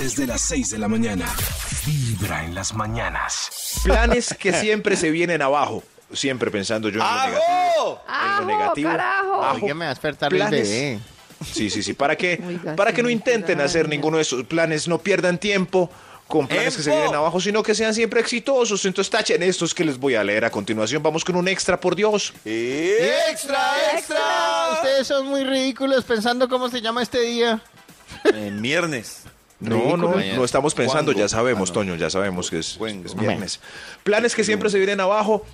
Desde las 6 de la mañana. Vibra en las mañanas. Planes que siempre se vienen abajo. Siempre pensando yo en lo negativo. ¡Ajo! En lo ¡Ajo, negativo. carajo! Ajo. Me va a despertar el Planes. bebé. Sí, sí, sí. Para que, Oiga, para que no intenten hacer ninguno de esos planes, no pierdan tiempo con planes que se vienen abajo, sino que sean siempre exitosos. Entonces tachen estos que les voy a leer a continuación. Vamos con un extra, por Dios. ¡Extra, extra! Ustedes son muy ridículos pensando cómo se llama este día. En viernes. No, no, Mañana. no estamos pensando, ¿Cuándo? ya sabemos, Ah, no. Toño, ya sabemos que es, es viernes. Planes que siempre se vienen abajo,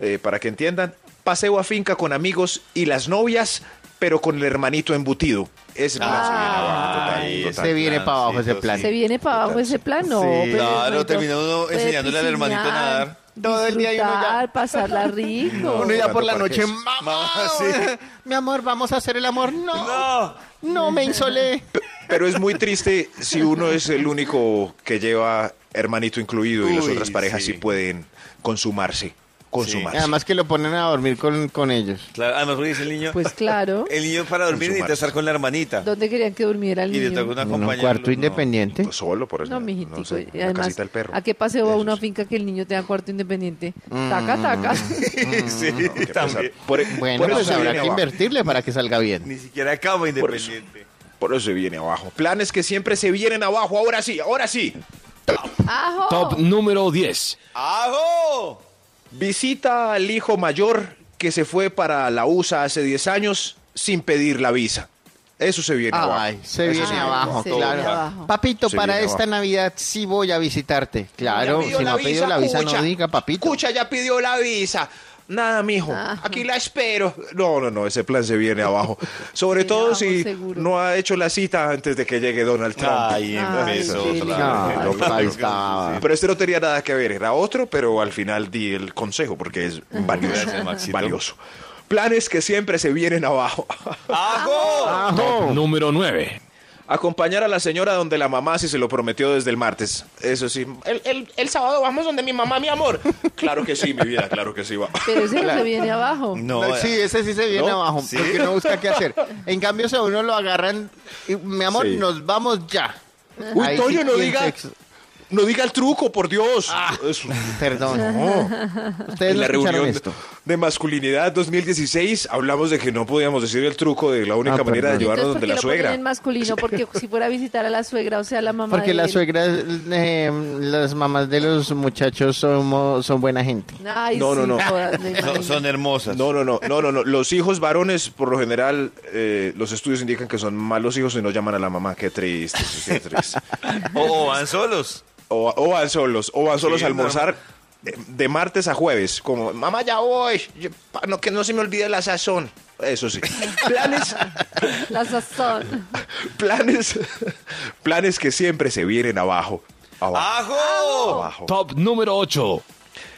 eh, para que entiendan, paseo a finca con amigos y las novias, pero con el hermanito embutido. Ese plan se viene abajo, total. Se viene para abajo ese plan. ¿Se viene para abajo ese plan? No, Sí. pero Claro, hermanito, termina uno puede enseñándole al hermanito a nadar. Todo el día y uno ya- pasarla rico. Uno ya por la noche, mamá, Mamá, sí. mi amor, vamos a hacer el amor. No, no, ¡No! me insolé. Pero es muy triste si uno es el único que lleva hermanito incluido y las Uy, otras parejas sí, sí. pueden consumarse. Consumarse. Además que lo ponen a dormir con, con ellos. Claro, además, porque dice el niño. Pues claro. El niño para dormir necesita estar con la hermanita. ¿Dónde querían que durmiera el Y niño? toca una En un cuarto no. independiente. Pues solo, por eso. No, mijitico. sé, y la además, casita del perro. ¿a qué paseo va una sí. finca que el niño tenga cuarto independiente? Taca, taca. sí, ¿Qué pasa? también. Por, Bueno, por pues habrá que abajo. invertirle para que salga bien. Ni siquiera cama independiente. Por eso se viene abajo. Planes que siempre se vienen abajo. Ahora sí, ahora sí. ¡Ajo! Top número 10. ¡Ajo! Visita al hijo mayor que se fue para la USA hace 10 años sin pedir la visa. Eso se viene abajo. Ay, se Eso viene abajo, se claro. viene abajo. Papito, Se para viene esta abajo. Navidad sí voy a visitarte. Claro, Ya pidió si no ha pedido la visa, escucha. no diga, papito. Escucha, ya pidió la visa. Nada, mijo. Ah. Aquí la espero. No, no, no, ese plan se viene abajo. Sobre todo si seguro. no ha hecho la cita antes de que llegue Donald Trump. Ay, Ay, empezó. No. Pero este no tenía nada que ver, era otro, pero al final di el consejo porque es valioso. Gracias, valioso. Planes que siempre se vienen abajo. ¡Ajo! Top número 9. Acompañar a la señora donde la mamá si se lo prometió desde el martes. Eso sí. El, el- el sábado vamos donde mi mamá, mi amor. Claro que sí, mi vida, claro que sí va. Pero ese no se viene abajo. No, No, sí, ese sí se viene ¿No? abajo, ¿Sí? porque no busca qué hacer. En cambio, si a uno lo agarran, y, mi amor, Sí. nos vamos ya. Uy, Ahí Toño, sí no diga, sexo- no diga el truco, por Dios. Eso. Perdón. Ustedes En no la reunión esto. De masculinidad 2016 hablamos de que no podíamos decir el truco de la única Ah, manera de llevarnos Entonces, donde ¿por qué la lo ponen suegra. en masculino? Porque si fuera a visitar a la suegra, o sea, la mamá Porque de las él. suegras, eh, las mamás de los muchachos son, son buena gente. Ay, No, no, sí, no. jodas, son, hermosas. No, no, no, no, no, no. Los hijos varones, por lo general, eh, los estudios indican que son malos hijos y no llaman a la mamá. Qué triste, qué triste. O, o van solos. O, o van solos, o van solos Sí, a almorzar de martes a jueves. Como, mamá, ya voy. Yo- pa- no, que no se me olvide la sazón. Eso sí. Planes, La sazón. planes, planes que siempre se vienen abajo. Abajo. ¡Ajo! abajo. Top número 8.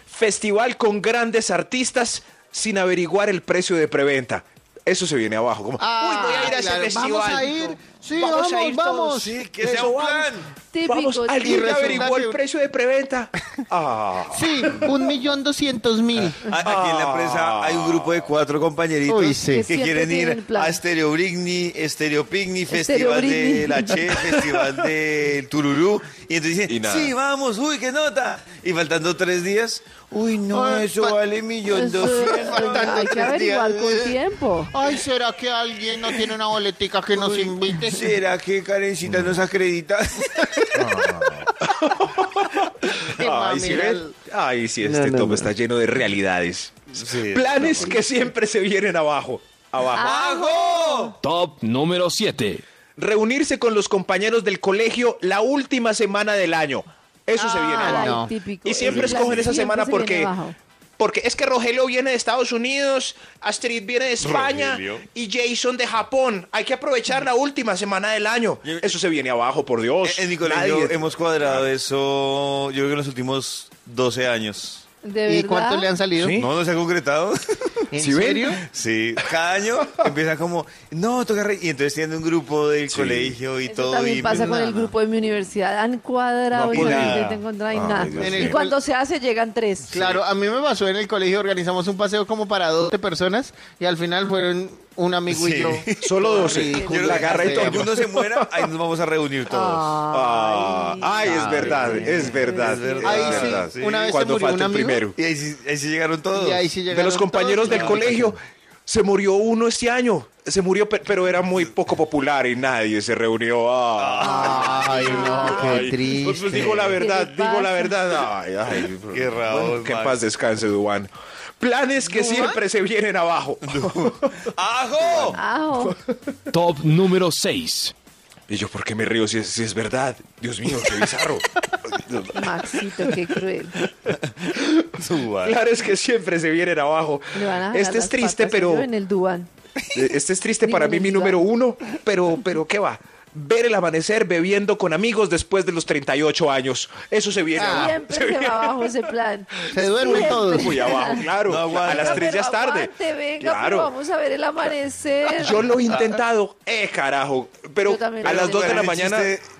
Festival con grandes artistas sin averiguar el precio de preventa. Eso se viene abajo. Como, Uy, voy a ir a ese claro, festival. Vamos a ir. Sí, Vamos vamos, a ir todos. Sí, que sea un plan. Típico. Vamos. ¿alguien averiguó el precio de preventa? Ah. Sí, un millón doscientos mil. Aquí en la empresa hay un grupo de cuatro compañeritos Uy, sí. que quieren ir a Stereo Brigny, Stereo Picnic, Festival de la Che, Festival de Tururú. Y entonces dicen, sí, vamos, uy, qué nota. Y faltando tres días, uy, no, Ay, eso pa- vale millón Eso- doscientos. hay que averiguar con tiempo. Ay, ¿será que alguien no tiene una boletica que nos invite? ¿Será que Karencita nos acredita? Ay, sí? Ay, sí, No, este no, top no. está lleno de realidades. Sí, Planes que siempre se vienen abajo. Abajo. ¡Ajo! Top número 7. Reunirse con los compañeros del colegio la última semana del año. Eso se viene Ay, abajo. no. típico. Y siempre Ese escogen esa siempre semana se viene porque, abajo. Porque es que Rogelio viene de Estados Unidos, Astrid viene de España Rogelio. y Jason de Japón. Hay que aprovechar la última semana del año. Yo- Eso se viene abajo, por Dios. En mi colegio Nadie- hemos cuadrado eso, yo creo que en los últimos 12 años. ¿De ¿Y verdad? cuánto le han salido? ¿Sí? No, no se ha concretado. ¿En ¿Sí ven? serio? Sí, cada año empieza como, no, toca re-", Y entonces tienen un grupo del Sí. colegio y Eso todo. también y pasa con nada. el grupo de mi universidad. Han cuadrado No, y pues no nada. Ay, nada. Y cuando se hace, llegan tres. Claro, a mí me pasó en el colegio, organizamos un paseo como para 12 personas y al final fueron un amigo Sí. y yo. Solo 12. Ridículo. La garra y todo. mundo se muera, ahí nos vamos a reunir todos. Ay, verdad, es verdad. Es verdad. Ahí sí, una vez se Cuando murió falta un el amigo. primero. Y ahí sí, ahí sí llegaron todos. Y ahí sí De los compañeros todos del y- colegio, se murió uno este año. Se murió, pe- pero era muy poco popular y nadie se reunió. Ah. Ay, no, qué Ay, triste. Pues digo la verdad, ¿Qué le digo la verdad. Ay, ay, Qué bueno, que en paz descanse, Duan. Planes que siempre se vienen abajo. ¡Ajo! Ajo. Top número 6. Y yo, ¿por qué me río si es, si es verdad? Dios mío, qué bizarro. Maxito, qué cruel. Planes que siempre se vienen abajo. Le van a jalar Este es triste, patas pero... en el Duan. Eh, Este es triste para mí, mi número uno, pero, pero ¿qué va? Ver el amanecer bebiendo con amigos después de los 38 años. Eso se viene abajo. Siempre se viene va abajo ese plan. Se duermen todos. muy abajo, claro. No a las 3 ya es tarde. aguante, venga, claro. vamos a ver el amanecer. Yo lo he intentado. Eh, carajo. Pero a las 2 de la ¿Cuál es el mañana. chiste?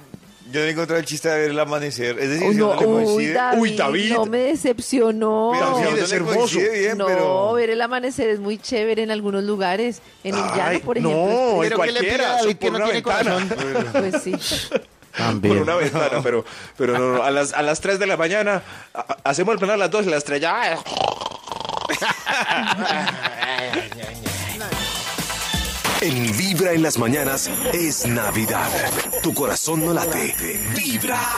Yo no he encontrado el chiste de ver el amanecer. Es decir, Uy, si no, le uy. David, Uy, David. no me decepcionó. Pero si uno es le hermoso. coincide bien, no, pero... ver el amanecer es muy chévere en algunos lugares. En el llano, Ay, por no, ejemplo. en Pero ¿qué le pide cualquiera. a David por que no una tiene ventana. corazón? Pues sí. Por También. una ventana, pero, pero no, no, a las, a las 3 de la mañana a- hacemos el plan a las 2 y la estrella. En Vibra en las mañanas es Navidad. Tu corazón no late. Vibra.